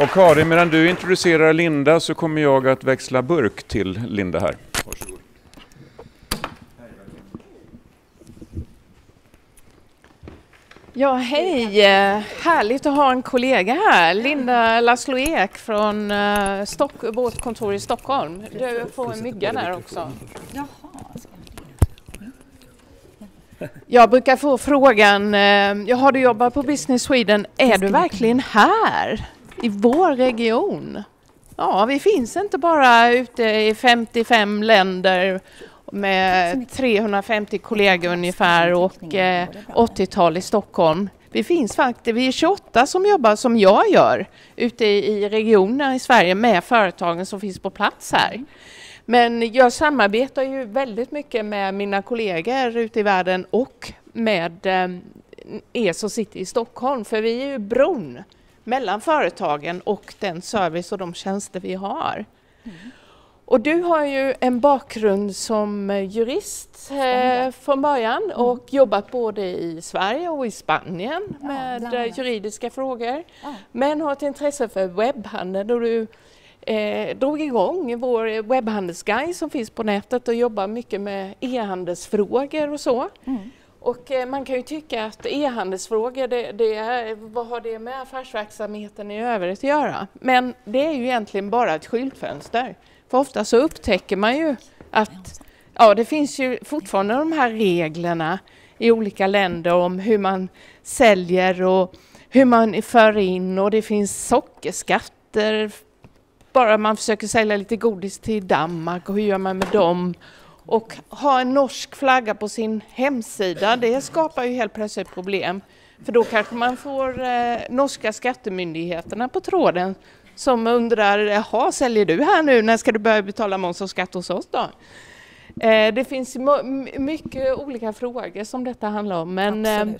Och Karin, medan du introducerar Linda så kommer jag att växla burk till Linda här. Varsågod. Ja, hej! Eh, härligt att ha en kollega här. Linda Laszlo Ek från eh, Stock vårt kontor i Stockholm. Du får en mygga där också. Jaha. Jag brukar få frågan, uh, har du jobbat på Business Sweden, är du verkligen här i vår region? Ja, vi finns inte bara ute i 55 länder med 350 kollegor ungefär och eh, 80-tal i Stockholm. Vi finns faktiskt, vi är 28 som jobbar som jag gör ute i regioner i Sverige med företagen som finns på plats här. Men jag samarbetar ju väldigt mycket med mina kollegor ute i världen och med eh, er som sitter i Stockholm, för vi är ju bron mellan företagen och den service och de tjänster vi har. Mm. Och du har ju en bakgrund som jurist eh, från början mm. och jobbat både i Sverige och i Spanien ja, med eh, juridiska frågor. Ja. Men har ett intresse för webbhandel och du eh, drog igång vår webbhandelsguide som finns på nätet och jobbar mycket med e-handelsfrågor och så. Mm. Och eh, man kan ju tycka att e-handelsfrågor, det, det är, vad har det med affärsverksamheten i övrigt att göra? Men det är ju egentligen bara ett skyltfönster. För ofta så upptäcker man ju att ja, det finns ju fortfarande de här reglerna i olika länder om hur man säljer och hur man för in och det finns sockerskatter bara man försöker sälja lite godis till Danmark och hur gör man med dem? Och ha en norsk flagga på sin hemsida, det skapar ju helt plötsligt problem. För då kanske man får eh, norska skattemyndigheterna på tråden som undrar, jaha, säljer du här nu, när ska du börja betala moms och skatt hos oss då? Eh, det finns mycket olika frågor som detta handlar om, men eh,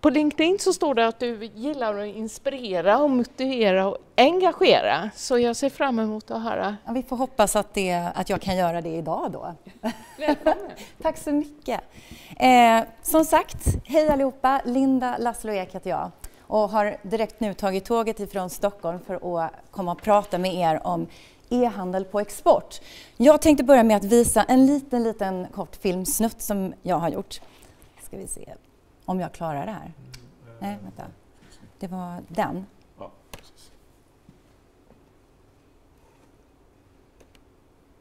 på LinkedIn så står det att du gillar att inspirera, och motivera och engagera, så jag ser fram emot att höra. Ja, vi får hoppas att, det, att jag kan göra det idag då. Tack så mycket. Eh, som sagt, hej allihopa, Linda Laszlo Ek heter jag och har direkt nu tagit tåget ifrån Stockholm för att komma och prata med er om e-handel på export. Jag tänkte börja med att visa en liten, liten kort filmsnutt som jag har gjort. Ska vi se om jag klarar det här. Nej, vänta. Det var den.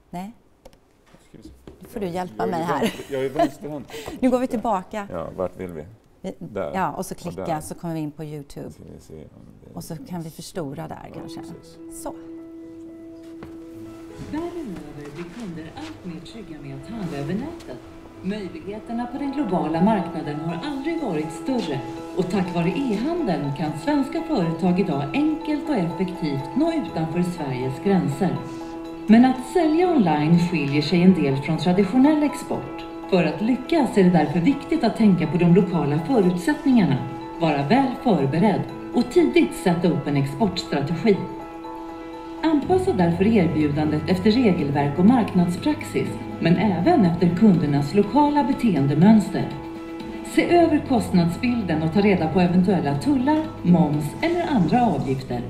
Nej. Nu får du hjälpa mig här. Jag är vänsterhänt. Nu går vi tillbaka. Ja, vart vill vi? Där. Ja, och så klicka och så kommer vi in på Youtube. Och så kan vi förstora där ja, kanske. Precis. Så. Världen över blir kunder allt mer trygga med att handla över nätet. Möjligheterna på den globala marknaden har aldrig varit större och tack vare e-handeln kan svenska företag idag enkelt och effektivt nå utanför Sveriges gränser. Men att sälja online skiljer sig en del från traditionell export. För att lyckas är det därför viktigt att tänka på de lokala förutsättningarna, vara väl förberedd och tidigt sätta upp en exportstrategi. Anpassa därför erbjudandet efter regelverk och marknadspraxis, men även efter kundernas lokala beteendemönster. Se över kostnadsbilden och ta reda på eventuella tullar, moms eller andra avgifter.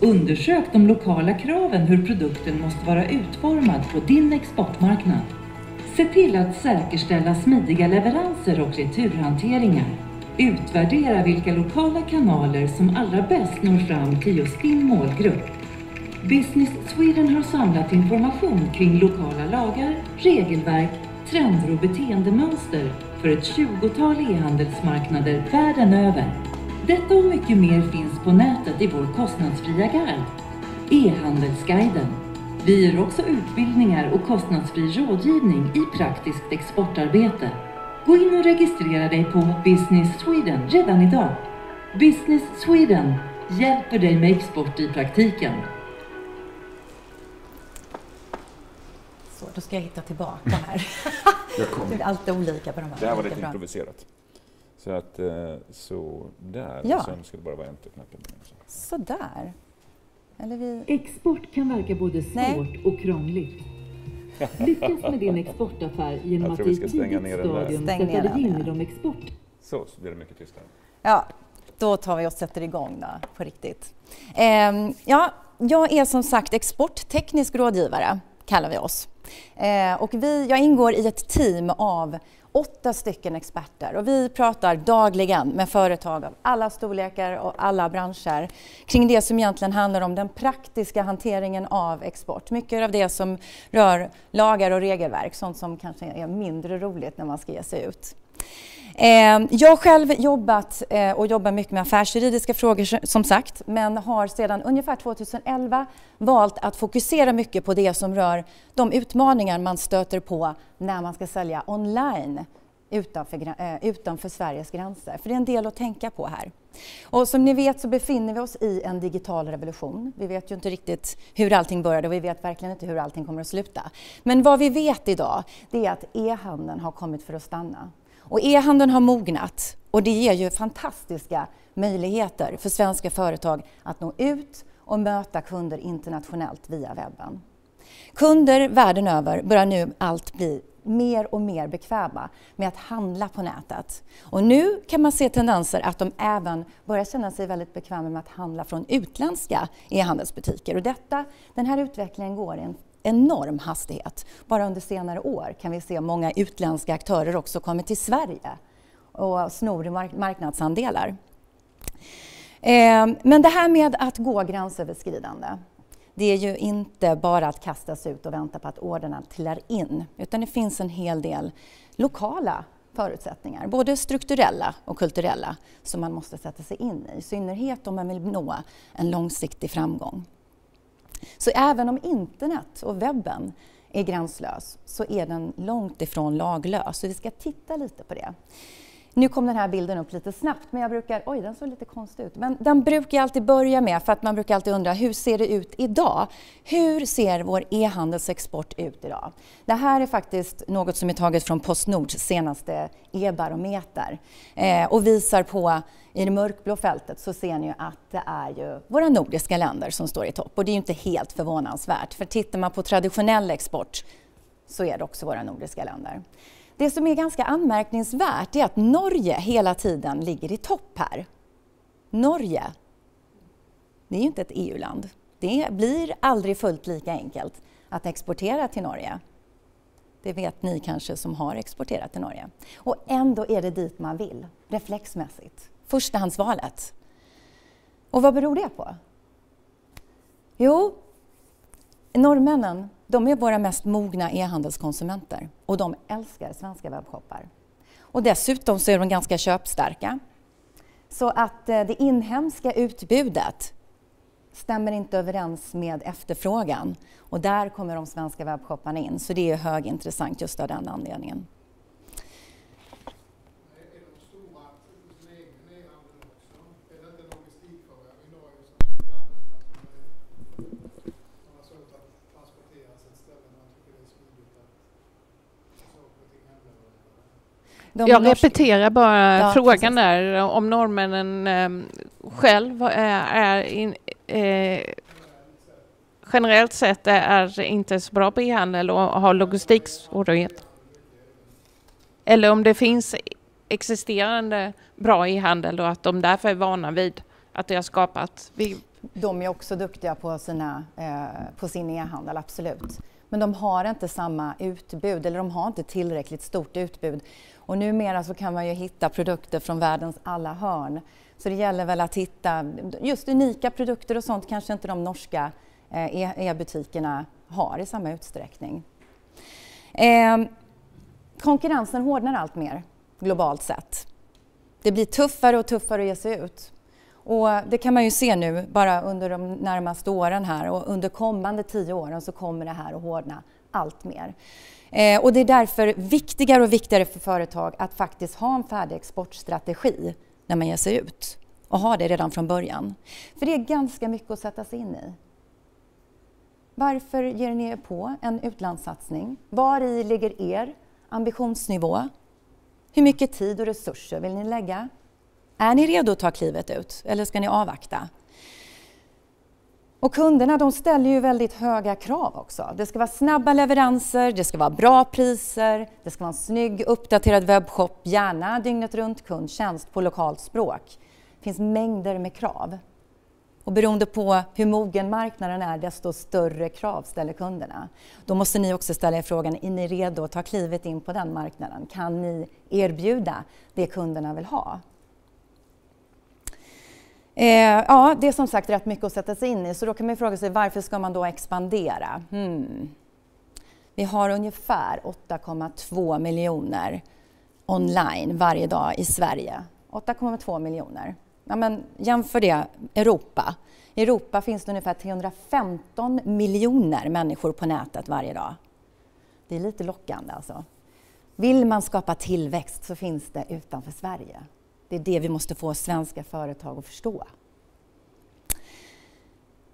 Undersök de lokala kraven hur produkten måste vara utformad på din exportmarknad. Se till att säkerställa smidiga leveranser och returhanteringar. Utvärdera vilka lokala kanaler som allra bäst når fram till just din målgrupp. Business Sweden har samlat information kring lokala lagar, regelverk, trender och beteendemönster för ett 20-tal e-handelsmarknader världen över. Detta och mycket mer finns på nätet i vår kostnadsfria guide, E-handelsguiden vi ger också utbildningar och kostnadsfri rådgivning i praktiskt exportarbete. Gå in och registrera dig på Business Sweden redan idag. Business Sweden hjälper dig med export i praktiken. Så, då ska jag hitta tillbaka här. det är alltid olika på de här. Det här var lite improviserat. Så att, eh, så där. Ja. Och sen ska det bara vara enterknappen. Så där. Vi... Export kan verka både svårt Nej. och krångligt. Lyckas med din exportaffär genom att i tidigt stadium sätta dig in i de export... Så, så blir det mycket tystare. Ja, då tar vi och sätter igång då, på riktigt. Eh, ja, jag är som sagt exportteknisk rådgivare, kallar vi oss. Eh, och vi, jag ingår i ett team av åtta stycken experter och vi pratar dagligen med företag av alla storlekar och alla branscher kring det som egentligen handlar om den praktiska hanteringen av export. Mycket av det som rör lagar och regelverk, sånt som kanske är mindre roligt när man ska ge sig ut. Eh, jag har själv jobbat eh, och jobbar mycket med affärsjuridiska frågor som sagt, men har sedan ungefär 2011 valt att fokusera mycket på det som rör de utmaningar man stöter på när man ska sälja online utanför, eh, utanför Sveriges gränser. För det är en del att tänka på här. Och som ni vet så befinner vi oss i en digital revolution. Vi vet ju inte riktigt hur allting började och vi vet verkligen inte hur allting kommer att sluta. Men vad vi vet idag, det är att e-handeln har kommit för att stanna. Och e-handeln har mognat och det ger ju fantastiska möjligheter för svenska företag att nå ut och möta kunder internationellt via webben. Kunder världen över börjar nu allt bli mer och mer bekväma med att handla på nätet. Och nu kan man se tendenser att de även börjar känna sig väldigt bekväma med att handla från utländska e-handelsbutiker. Och detta, den här utvecklingen går i en enorm hastighet. Bara under senare år kan vi se många utländska aktörer också komma till Sverige och snor marknadsandelar. Eh, men det här med att gå gränsöverskridande, det är ju inte bara att kastas ut och vänta på att orderna trillar in, utan det finns en hel del lokala förutsättningar, både strukturella och kulturella, som man måste sätta sig in i, i synnerhet om man vill nå en långsiktig framgång. Så även om internet och webben är gränslös så är den långt ifrån laglös. Så vi ska titta lite på det. Nu kom den här bilden upp lite snabbt, men jag brukar... Oj, den såg lite konstig ut. Men den brukar jag alltid börja med, för att man brukar alltid undra hur ser det ut idag? Hur ser vår e-handelsexport ut idag? Det här är faktiskt något som är taget från Postnords senaste e-barometer eh, och visar på i det mörkblå fältet så ser ni att det är ju våra nordiska länder som står i topp och det är ju inte helt förvånansvärt för tittar man på traditionell export så är det också våra nordiska länder. Det som är ganska anmärkningsvärt är att Norge hela tiden ligger i topp här. Norge, det är ju inte ett EU-land. Det blir aldrig fullt lika enkelt att exportera till Norge. Det vet ni kanske som har exporterat till Norge. Och ändå är det dit man vill, reflexmässigt. Förstahandsvalet. Och vad beror det på? Jo, norrmännen de är våra mest mogna e-handelskonsumenter och de älskar svenska webbshoppar. Och dessutom så är de ganska köpstarka. Så att eh, det inhemska utbudet stämmer inte överens med efterfrågan och där kommer de svenska webbshopparna in. Så det är högintressant just av den anledningen. De jag repeterar bara ja, frågan precis. där om norrmännen eh, själv är, in, eh, generellt sett är inte så bra på e-handel och har logistiksvårighet. Eller om det finns existerande bra e-handel och att de därför är vana vid att det har skapat... De är också duktiga på, sina, eh, på sin e-handel, absolut. Men de har inte samma utbud, eller de har inte tillräckligt stort utbud. Och numera så kan man ju hitta produkter från världens alla hörn. Så det gäller väl att hitta just unika produkter och sånt kanske inte de norska eh, e-, e-butikerna har i samma utsträckning. Eh, konkurrensen hårdnar allt mer globalt sett. Det blir tuffare och tuffare att ge sig ut. Och det kan man ju se nu bara under de närmaste åren här och under kommande tio åren så kommer det här att hårdna allt mer. Eh, och det är därför viktigare och viktigare för företag att faktiskt ha en färdig exportstrategi när man ger sig ut och ha det redan från början. För det är ganska mycket att sätta sig in i. Varför ger ni er på en utlandssatsning? Var i ligger er ambitionsnivå? Hur mycket tid och resurser vill ni lägga? Är ni redo att ta klivet ut eller ska ni avvakta? Och kunderna de ställer ju väldigt höga krav också. Det ska vara snabba leveranser, det ska vara bra priser, det ska vara en snygg uppdaterad webbshop, gärna dygnet runt kundtjänst på lokalt språk. Det finns mängder med krav. Och beroende på hur mogen marknaden är, desto större krav ställer kunderna. Då måste ni också ställa er frågan, är ni redo att ta klivet in på den marknaden? Kan ni erbjuda det kunderna vill ha? Eh, ja, det är som sagt rätt mycket att sätta sig in i, så då kan man fråga sig varför ska man då expandera? Hmm. Vi har ungefär 8,2 miljoner online varje dag i Sverige. 8,2 miljoner. Ja, men jämför det Europa. I Europa finns det ungefär 315 miljoner människor på nätet varje dag. Det är lite lockande alltså. Vill man skapa tillväxt så finns det utanför Sverige. Det är det vi måste få svenska företag att förstå.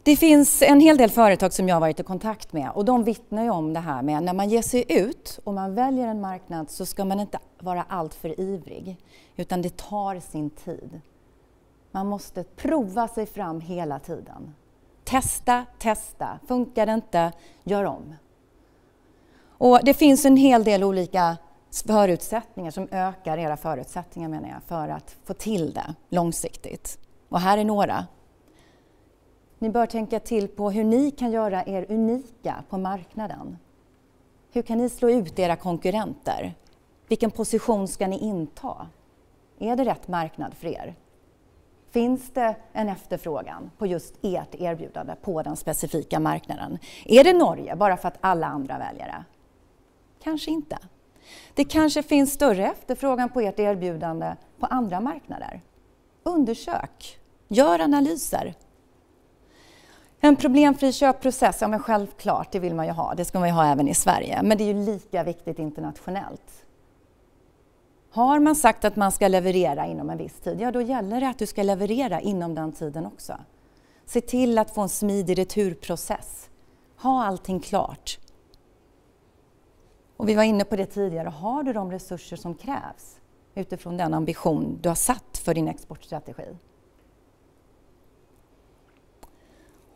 Det finns en hel del företag som jag har varit i kontakt med och de vittnar ju om det här med när man ger sig ut och man väljer en marknad så ska man inte vara alltför ivrig utan det tar sin tid. Man måste prova sig fram hela tiden. Testa, testa. Funkar det inte, gör om. Och det finns en hel del olika förutsättningar som ökar era förutsättningar menar jag, för att få till det långsiktigt. Och här är några. Ni bör tänka till på hur ni kan göra er unika på marknaden. Hur kan ni slå ut era konkurrenter? Vilken position ska ni inta? Är det rätt marknad för er? Finns det en efterfrågan på just ert erbjudande på den specifika marknaden? Är det Norge bara för att alla andra väljer det? Kanske inte. Det kanske finns större efterfrågan på ert erbjudande på andra marknader. Undersök, gör analyser. En problemfri köpprocess, ja men självklart, det vill man ju ha. Det ska man ju ha även i Sverige. Men det är ju lika viktigt internationellt. Har man sagt att man ska leverera inom en viss tid, ja då gäller det att du ska leverera inom den tiden också. Se till att få en smidig returprocess. Ha allting klart. Och vi var inne på det tidigare, har du de resurser som krävs utifrån den ambition du har satt för din exportstrategi?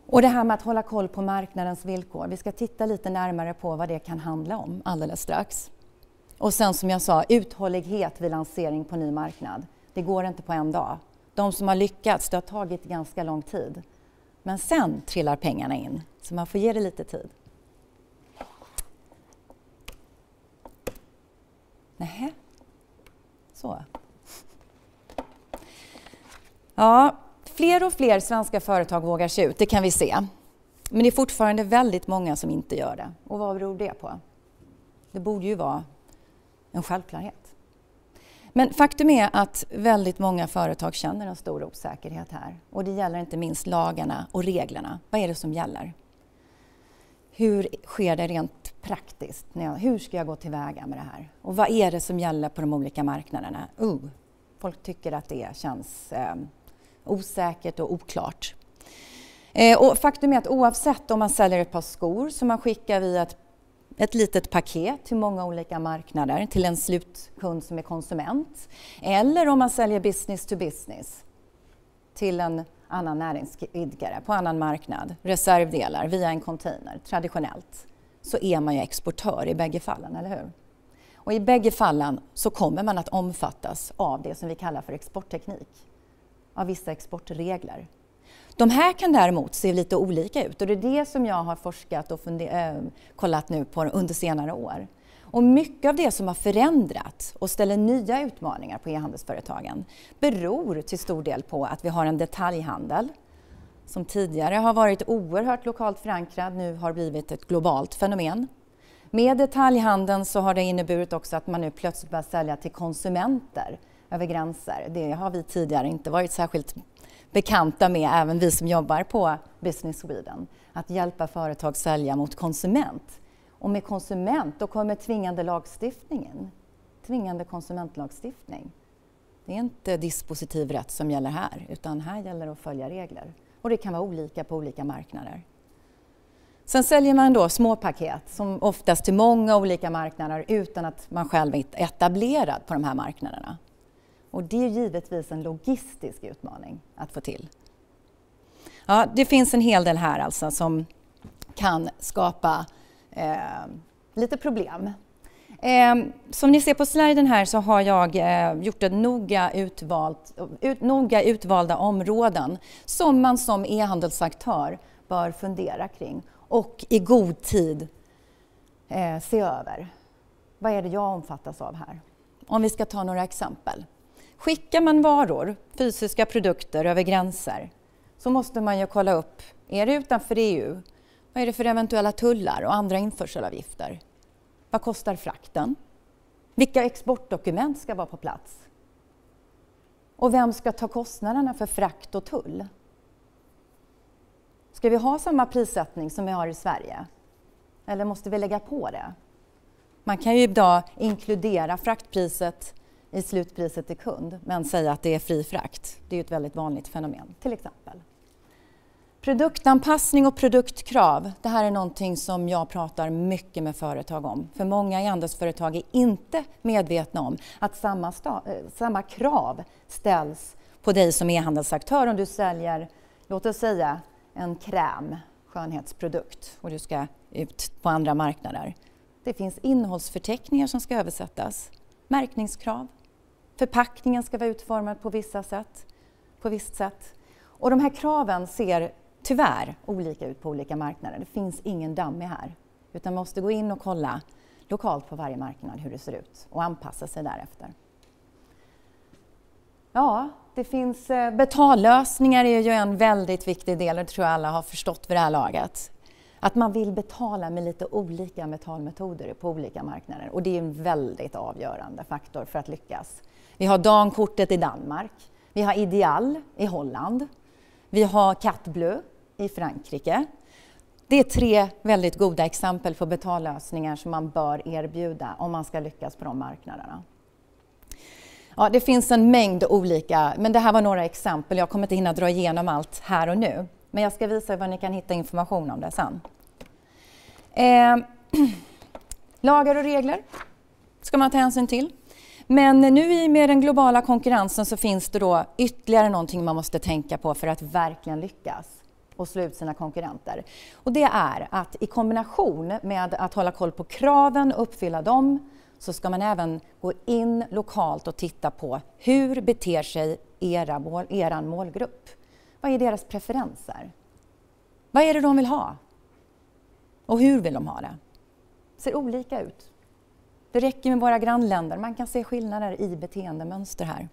Och det här med att hålla koll på marknadens villkor. Vi ska titta lite närmare på vad det kan handla om alldeles strax. Och sen som jag sa, uthållighet vid lansering på ny marknad. Det går inte på en dag. De som har lyckats, det har tagit ganska lång tid. Men sen trillar pengarna in, så man får ge det lite tid. Nähä, så. Ja, fler och fler svenska företag vågar sig ut, det kan vi se. Men det är fortfarande väldigt många som inte gör det. Och vad beror det på? Det borde ju vara en självklarhet. Men faktum är att väldigt många företag känner en stor osäkerhet här. Och det gäller inte minst lagarna och reglerna. Vad är det som gäller? Hur sker det rent praktiskt? Hur ska jag gå tillväga med det här? Och vad är det som gäller på de olika marknaderna? Uh, folk tycker att det känns eh, osäkert och oklart. Eh, och faktum är att oavsett om man säljer ett par skor som man skickar via ett ett litet paket till många olika marknader till en slutkund som är konsument. Eller om man säljer business to business till en annan näringsidkare på annan marknad, reservdelar via en container, traditionellt, så är man ju exportör i bägge fallen, eller hur? Och i bägge fallen så kommer man att omfattas av det som vi kallar för exportteknik, av vissa exportregler. De här kan däremot se lite olika ut och det är det som jag har forskat och äh, kollat nu på under senare år. Och mycket av det som har förändrats och ställer nya utmaningar på e-handelsföretagen beror till stor del på att vi har en detaljhandel som tidigare har varit oerhört lokalt förankrad, nu har blivit ett globalt fenomen. Med detaljhandeln så har det inneburit också att man nu plötsligt börjar sälja till konsumenter över gränser. Det har vi tidigare inte varit särskilt bekanta med, även vi som jobbar på Business Sweden, att hjälpa företag sälja mot konsument. Och med konsument, då kommer tvingande lagstiftningen. Tvingande konsumentlagstiftning. Det är inte dispositiv rätt som gäller här, utan här gäller det att följa regler. Och det kan vara olika på olika marknader. Sen säljer man då småpaket, som oftast till många olika marknader utan att man själv är etablerad på de här marknaderna. Och det är givetvis en logistisk utmaning att få till. Ja, det finns en hel del här alltså som kan skapa Ehm, lite problem. Eh, som ni ser på sliden här så har jag eh, gjort ett noga, utvalt, ut, noga utvalda områden som man som e-handelsaktör bör fundera kring och i god tid eh, se över. Vad är det jag omfattas av här? Om vi ska ta några exempel. Skickar man varor, fysiska produkter, över gränser så måste man ju kolla upp, är det utanför EU? Vad är det för eventuella tullar och andra införselavgifter? Vad kostar frakten? Vilka exportdokument ska vara på plats? Och vem ska ta kostnaderna för frakt och tull? Ska vi ha samma prissättning som vi har i Sverige? Eller måste vi lägga på det? Man kan ju idag inkludera fraktpriset i slutpriset till kund men säga att det är fri frakt. Det är ett väldigt vanligt fenomen, till exempel. Produktanpassning och produktkrav, det här är någonting som jag pratar mycket med företag om. För många i andelsföretag är inte medvetna om att samma, eh, samma krav ställs på dig som e-handelsaktör om du säljer, låt oss säga, en kräm, skönhetsprodukt och du ska ut på andra marknader. Det finns innehållsförteckningar som ska översättas, märkningskrav, förpackningen ska vara utformad på vissa sätt, på visst sätt. Och de här kraven ser tyvärr olika ut på olika marknader. Det finns ingen dummy här, utan man måste gå in och kolla lokalt på varje marknad hur det ser ut och anpassa sig därefter. Ja, det finns eh, betallösningar är ju en väldigt viktig del, det tror jag alla har förstått vid det här laget. Att man vill betala med lite olika betalmetoder på olika marknader och det är en väldigt avgörande faktor för att lyckas. Vi har Dankortet i Danmark, vi har Ideal i Holland, vi har Catbleu i Frankrike. Det är tre väldigt goda exempel på betallösningar som man bör erbjuda om man ska lyckas på de marknaderna. Ja, det finns en mängd olika, men det här var några exempel. Jag kommer inte hinna dra igenom allt här och nu, men jag ska visa var ni kan hitta information om det sen. Eh, lagar och regler ska man ta hänsyn till. Men nu i och med den globala konkurrensen så finns det då ytterligare någonting man måste tänka på för att verkligen lyckas och slå ut sina konkurrenter. Och det är att i kombination med att hålla koll på kraven och uppfylla dem så ska man även gå in lokalt och titta på hur beter sig era mål, eran målgrupp? Vad är deras preferenser? Vad är det de vill ha? Och hur vill de ha det? Det ser olika ut. Det räcker med våra grannländer, man kan se skillnader i beteendemönster här.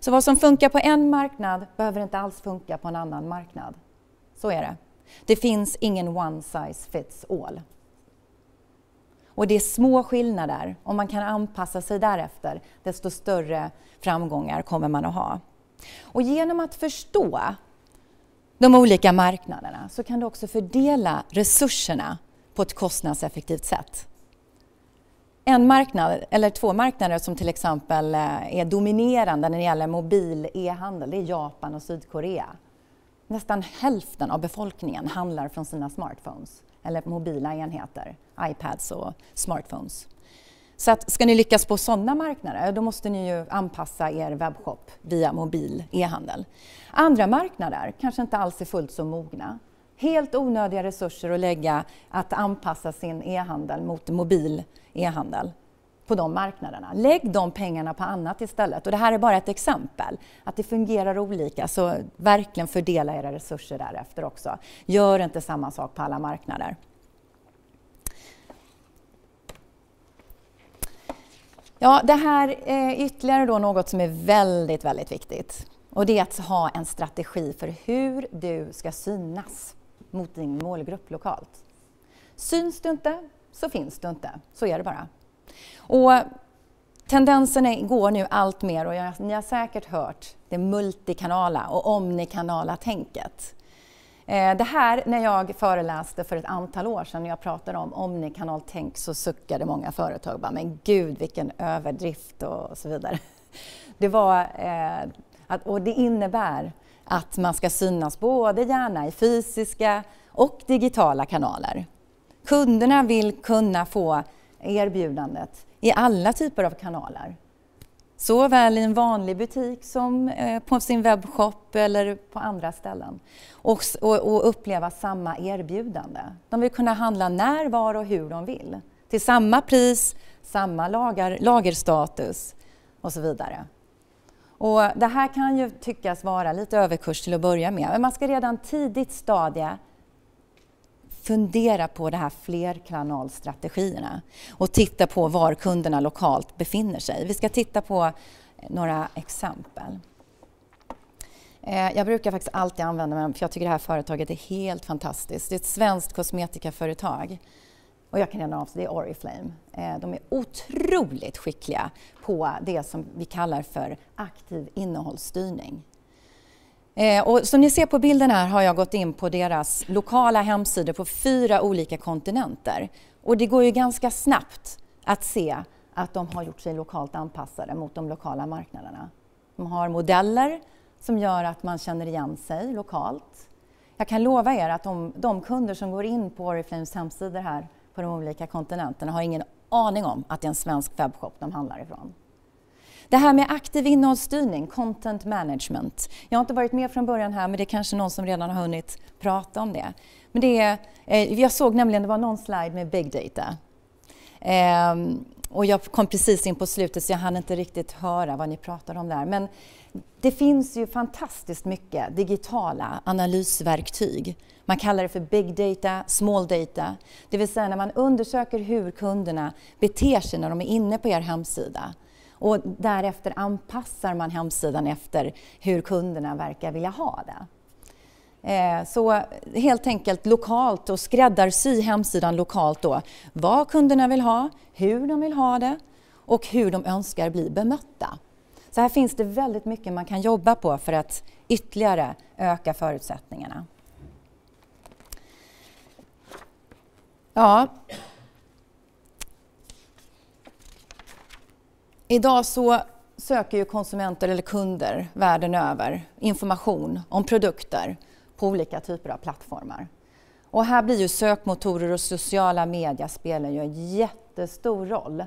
Så vad som funkar på en marknad behöver inte alls funka på en annan marknad. Så är det. Det finns ingen one size fits all. Och det är små skillnader. Om man kan anpassa sig därefter, desto större framgångar kommer man att ha. Och genom att förstå de olika marknaderna så kan du också fördela resurserna på ett kostnadseffektivt sätt. En marknad, eller två marknader som till exempel eh, är dominerande när det gäller mobil e-handel, det är Japan och Sydkorea. Nästan hälften av befolkningen handlar från sina smartphones eller mobila enheter, iPads och smartphones. Så att ska ni lyckas på sådana marknader, då måste ni ju anpassa er webbshop via mobil e-handel. Andra marknader kanske inte alls är fullt så mogna. Helt onödiga resurser att lägga att anpassa sin e-handel mot mobil e-handel på de marknaderna. Lägg de pengarna på annat istället. Och det här är bara ett exempel, att det fungerar olika, så verkligen fördela era resurser därefter också. Gör inte samma sak på alla marknader. Ja, det här är ytterligare då något som är väldigt, väldigt viktigt. Och det är att ha en strategi för hur du ska synas mot din målgrupp lokalt. Syns du inte, så finns du inte. Så är det bara. Och tendensen går nu allt mer och jag, ni har säkert hört det multikanala och omnikanala tänket. Eh, det här, när jag föreläste för ett antal år sedan, när jag pratade om omnikanaltänk så suckade många företag bara, men gud vilken överdrift och så vidare. Det var, eh, att, och det innebär att man ska synas både gärna i fysiska och digitala kanaler. Kunderna vill kunna få erbjudandet i alla typer av kanaler. Såväl i en vanlig butik som eh, på sin webbshop eller på andra ställen. Och, och, och, uppleva samma erbjudande. De vill kunna handla när, var och hur de vill. till samma pris, samma lager, lagerstatus och så vidare. Och det här kan ju tyckas vara lite överkurs till att börja med, men man ska redan tidigt stadie fundera på de här flerkanalstrategierna och titta på var kunderna lokalt befinner sig. Vi ska titta på eh, några exempel. Eh, jag brukar faktiskt alltid använda mig för jag tycker det här företaget är helt fantastiskt. Det är ett svenskt kosmetikaföretag och jag kan redan avslöja, det är Oriflame. Eh, de är otroligt skickliga på det som vi kallar för aktiv innehållsstyrning. Eh, och som ni ser på bilden här har jag gått in på deras lokala hemsidor på fyra olika kontinenter. Och det går ju ganska snabbt att se att de har gjort sig lokalt anpassade mot de lokala marknaderna. De har modeller som gör att man känner igen sig lokalt. Jag kan lova er att de, de kunder som går in på Oriflames hemsidor här på de olika kontinenterna har ingen aning om att det är en svensk webbshop de handlar ifrån. Det här med aktiv innehållsstyrning, content management. Jag har inte varit med från början här men det är kanske någon som redan har hunnit prata om det. Men det är, eh, jag såg nämligen, det var någon slide med big data. Eh, och jag kom precis in på slutet så jag hann inte riktigt höra vad ni pratade om där. Men det finns ju fantastiskt mycket digitala analysverktyg. Man kallar det för big data, small data. Det vill säga när man undersöker hur kunderna beter sig när de är inne på er hemsida. Och därefter anpassar man hemsidan efter hur kunderna verkar vilja ha det. Eh, så helt enkelt lokalt och skräddarsy hemsidan lokalt då vad kunderna vill ha, hur de vill ha det och hur de önskar bli bemötta. Så här finns det väldigt mycket man kan jobba på för att ytterligare öka förutsättningarna. Ja. Idag så söker ju konsumenter eller kunder världen över information om produkter på olika typer av plattformar. Och här blir ju sökmotorer och sociala medier spelar ju en jättestor roll.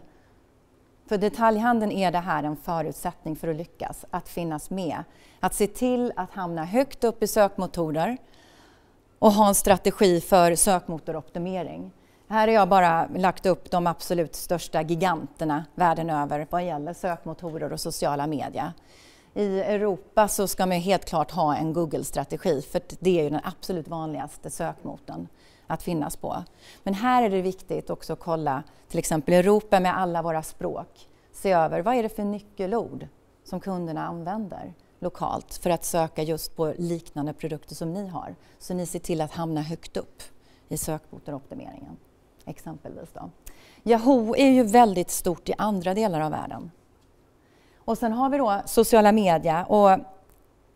För detaljhandeln är det här en förutsättning för att lyckas, att finnas med. Att se till att hamna högt upp i sökmotorer och ha en strategi för sökmotoroptimering. Här har jag bara lagt upp de absolut största giganterna världen över vad gäller sökmotorer och sociala medier. I Europa så ska man helt klart ha en Google-strategi för det är ju den absolut vanligaste sökmotorn att finnas på. Men här är det viktigt också att kolla till exempel Europa med alla våra språk. Se över vad är det för nyckelord som kunderna använder lokalt för att söka just på liknande produkter som ni har. Så ni ser till att hamna högt upp i sökmotoroptimeringen exempelvis. Då. Yahoo är ju väldigt stort i andra delar av världen. Och sen har vi då sociala medier och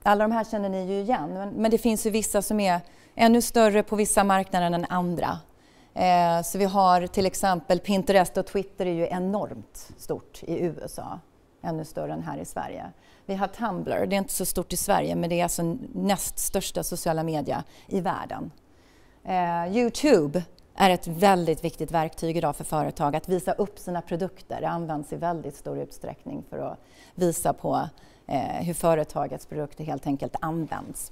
alla de här känner ni ju igen, men, men det finns ju vissa som är ännu större på vissa marknader än andra. Eh, så vi har till exempel Pinterest och Twitter är ju enormt stort i USA, ännu större än här i Sverige. Vi har Tumblr, det är inte så stort i Sverige men det är alltså näst största sociala media i världen. Eh, Youtube är ett väldigt viktigt verktyg idag för företag att visa upp sina produkter. Det används i väldigt stor utsträckning för att visa på eh, hur företagets produkter helt enkelt används.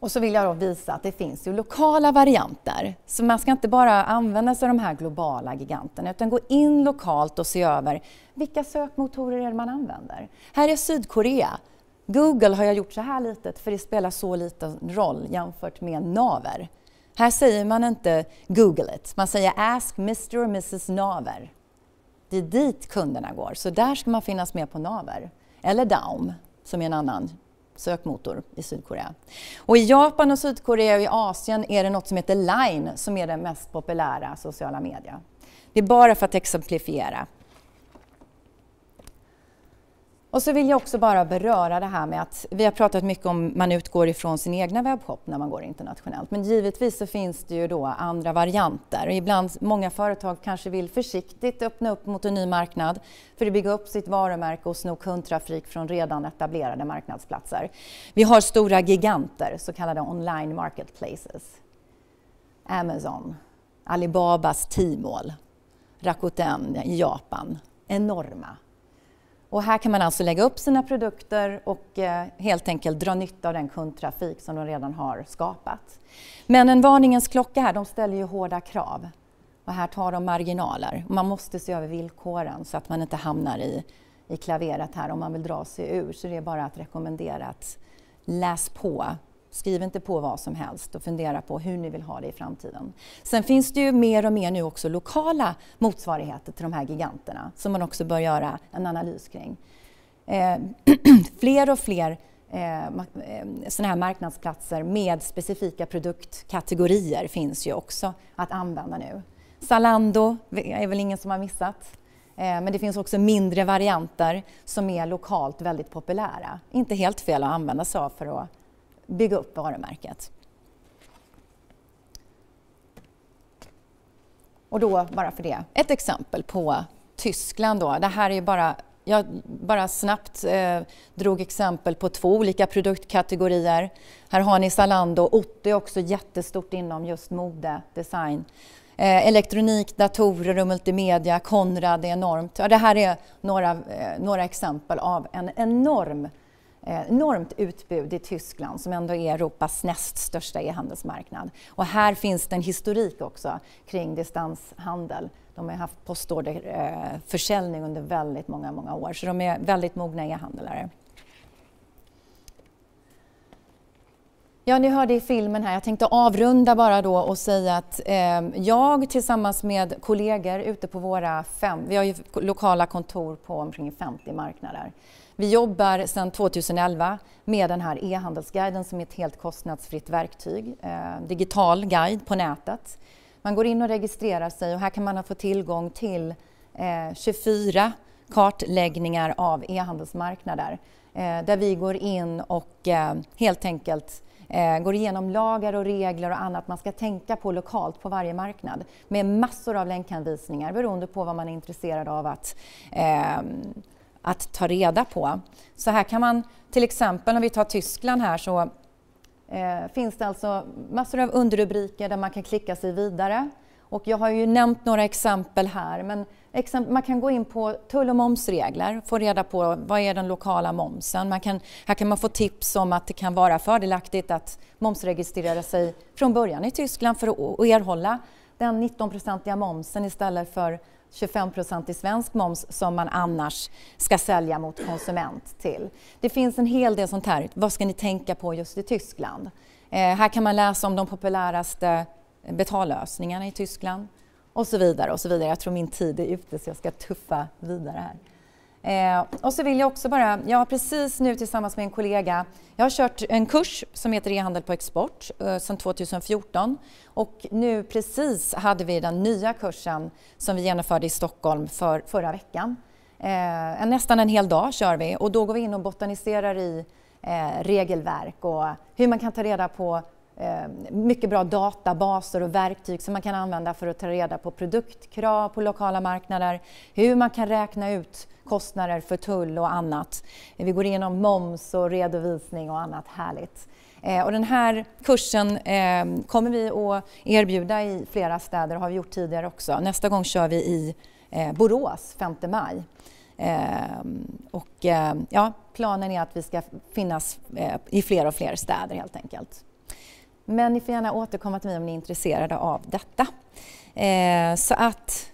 Och så vill jag då visa att det finns ju lokala varianter. Så man ska inte bara använda sig av de här globala giganterna utan gå in lokalt och se över vilka sökmotorer är det man använder. Här är Sydkorea. Google har jag gjort så här litet för det spelar så liten roll jämfört med Naver. Här säger man inte Google it, man säger Ask Mr och Mrs Naver. Det är dit kunderna går, så där ska man finnas med på Naver. Eller Daum, som är en annan sökmotor i Sydkorea. Och I Japan och Sydkorea och i Asien är det något som heter Line som är den mest populära sociala medier. Det är bara för att exemplifiera. Och så vill jag också bara beröra det här med att vi har pratat mycket om man utgår ifrån sin egna webbshop när man går internationellt. Men givetvis så finns det ju då andra varianter. Ibland, många företag kanske vill försiktigt öppna upp mot en ny marknad för att bygga upp sitt varumärke och sno kundtrafik från redan etablerade marknadsplatser. Vi har stora giganter, så kallade online marketplaces. Amazon, Alibabas Tmall, Rakuten i Japan. Enorma och här kan man alltså lägga upp sina produkter och eh, helt enkelt dra nytta av den kundtrafik som de redan har skapat. Men en varningens klocka här, de ställer ju hårda krav. Och här tar de marginaler. Man måste se över villkoren så att man inte hamnar i, i klaveret här om man vill dra sig ur. Så det är bara att rekommendera att läs på. Skriv inte på vad som helst och fundera på hur ni vill ha det i framtiden. Sen finns det ju mer och mer nu också lokala motsvarigheter till de här giganterna som man också bör göra en analys kring. Eh, fler och fler eh, eh sådana här marknadsplatser med specifika produktkategorier finns ju också att använda nu. Zalando är väl ingen som har missat. Eh, men det finns också mindre varianter som är lokalt väldigt populära. Inte helt fel att använda sig av för att bygga upp varumärket. Och då, bara för det, ett exempel på Tyskland då. Det här är bara, jag bara snabbt eh, drog exempel på två olika produktkategorier. Här har ni Zalando, Otto är också jättestort inom just mode, design. Eh, elektronik, datorer och multimedia, Konrad är enormt. Ja, det här är några, eh, några exempel av en enorm eh, Eh, enormt utbud i Tyskland som ändå är Europas näst största e-handelsmarknad. Och här finns det en historik också kring distanshandel. De har haft postorderförsäljning eh, under väldigt många, många år så de är väldigt mogna e-handlare. Ja, ni hörde i filmen här. Jag tänkte avrunda bara då och säga att eh, jag tillsammans med kollegor ute på våra fem, vi har ju lokala kontor på omkring 50 marknader. Vi jobbar sedan 2011 med den här e-handelsguiden som är ett helt kostnadsfritt verktyg, eh, digital guide på nätet. Man går in och registrerar sig och här kan man få tillgång till eh, 24 kartläggningar av e-handelsmarknader eh, där vi går in och eh, helt enkelt eh, går igenom lagar och regler och annat man ska tänka på lokalt på varje marknad med massor av länkanvisningar beroende på vad man är intresserad av att, eh, att ta reda på. Så här kan man till exempel, om vi tar Tyskland här så eh, finns det alltså massor av underrubriker där man kan klicka sig vidare. Och jag har ju nämnt några exempel här, men man kan gå in på tull och momsregler, få reda på vad är den lokala momsen. Man kan, här kan man få tips om att det kan vara fördelaktigt att momsregistrera sig från början i Tyskland för att erhålla den 19-procentiga momsen istället för 25% i svensk moms som man annars ska sälja mot konsument till. Det finns en hel del sånt här. Vad ska ni tänka på just i Tyskland? Eh, här kan man läsa om de populäraste betallösningarna i Tyskland och så vidare och så vidare. Jag tror min tid är ute så jag ska tuffa vidare här. Eh, och så vill jag också bara, jag har precis nu tillsammans med en kollega, jag har kört en kurs som heter e-handel på export eh, sedan 2014 och nu precis hade vi den nya kursen som vi genomförde i Stockholm för, förra veckan. Eh, nästan en hel dag kör vi och då går vi in och botaniserar i eh, regelverk och hur man kan ta reda på eh, mycket bra databaser och verktyg som man kan använda för att ta reda på produktkrav på lokala marknader, hur man kan räkna ut kostnader för tull och annat. Vi går igenom moms och redovisning och annat härligt. Eh, och den här kursen eh, kommer vi att erbjuda i flera städer och har vi gjort tidigare också. Nästa gång kör vi i eh, Borås 5 maj. Eh, och ja, planen är att vi ska finnas i fler och fler städer helt enkelt. Men ni får gärna återkomma till mig om ni är intresserade av detta. Så att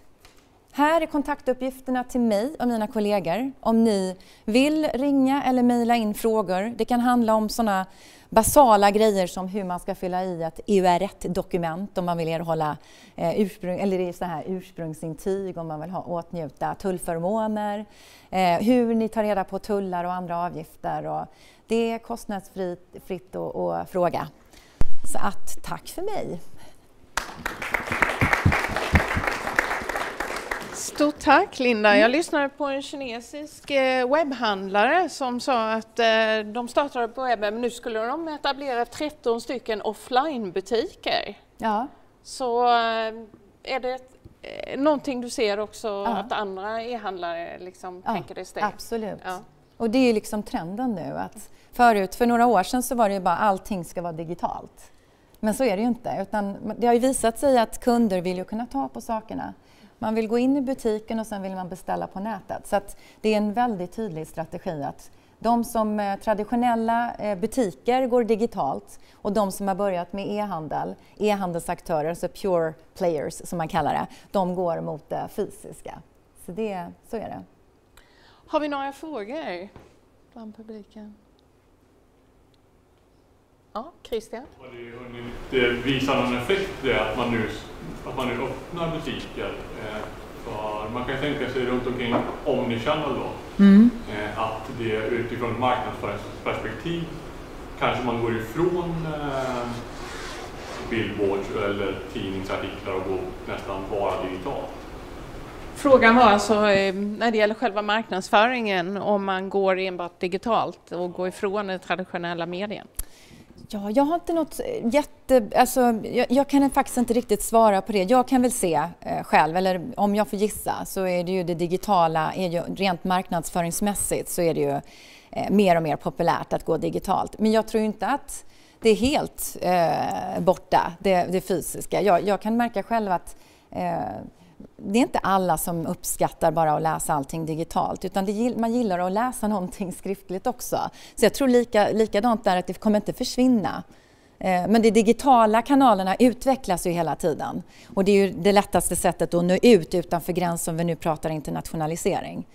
här är kontaktuppgifterna till mig och mina kollegor om ni vill ringa eller mejla in frågor. Det kan handla om sådana basala grejer som hur man ska fylla i ett EUR1-dokument om man vill erhålla eh, ursprung, eller så här ursprungsintyg om man vill ha, åtnjuta tullförmåner, eh, hur ni tar reda på tullar och andra avgifter. Och det är kostnadsfritt att fråga. Så att tack för mig. Stort tack Linda. Jag lyssnade på en kinesisk eh, webbhandlare som sa att eh, de startade på webben men nu skulle de etablera 13 stycken offline-butiker. Ja. Så eh, är det någonting du ser också ja. att andra e-handlare liksom ja, tänker det steg? Absolut. Ja. Och det är liksom trenden nu att förut, för några år sedan så var det ju bara allting ska vara digitalt. Men så är det ju inte, utan det har ju visat sig att kunder vill ju kunna ta på sakerna. Man vill gå in i butiken och sen vill man beställa på nätet. Så att det är en väldigt tydlig strategi att De som eh, traditionella eh, butiker går digitalt och de som har börjat med e-handel, e-handelsaktörer, alltså pure players som man kallar det, de går mot det fysiska. Så, det, så är det. Har vi några frågor bland publiken? Ja, Christian? Har det hunnit visa någon effekt det att man nu, att man nu öppnar butiker? Eh, för man kan tänka sig runt omkring Omnichannel då, mm. Eh, att det utifrån ett marknadsföringsperspektiv kanske man går ifrån eh, billboards eller tidningsartiklar och går nästan bara digitalt. Frågan var alltså när det gäller själva marknadsföringen om man går enbart digitalt och går ifrån den traditionella medien? Ja, jag har inte något eh, jätte... Alltså, jag, jag, kan faktiskt inte riktigt svara på det. Jag kan väl se eh, själv, eller om jag får gissa, så är det ju det digitala, är ju, rent marknadsföringsmässigt så är det ju eh, mer och mer populärt att gå digitalt. Men jag tror inte att det är helt eh, borta, det, det fysiska. Jag, jag, kan märka själv att eh, det är inte alla som uppskattar bara att läsa allting digitalt utan det, man gillar att läsa någonting skriftligt också. Så jag tror lika, likadant där att det kommer inte försvinna. Eh, men de digitala kanalerna utvecklas ju hela tiden och det är ju det lättaste sättet att nå ut utanför gränsen om vi nu pratar internationalisering.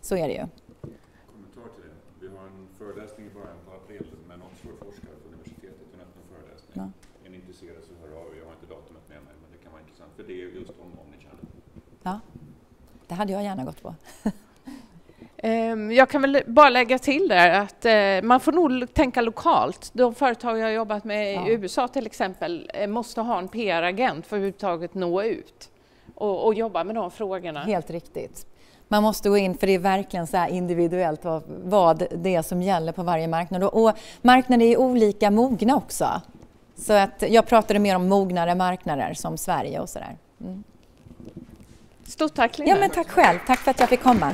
Så är det ju. Kommentar till det. Vi har en föreläsning i början på april med en Oxford-forskare på universitetet, en öppen föreläsning. Ja. Är ni intresserade så hör av er. Jag har inte datumet med mig men det kan vara intressant för det är just om Ja, det hade jag gärna gått på. Ehm, jag kan väl bara lägga till där att eh, man får nog tänka lokalt. De företag jag har jobbat med ja. i USA till exempel eh, måste ha en PR-agent för att överhuvudtaget nå ut och, och jobba med de frågorna. Helt riktigt. Man måste gå in, för det är verkligen så individuellt vad, vad det är som gäller på varje marknad. Och, och marknader är olika mogna också. Så att jag pratade mer om mognare marknader som Sverige och sådär. Mm. Stort tack Linda. Ja, men tack själv. Tack för att jag fick komma.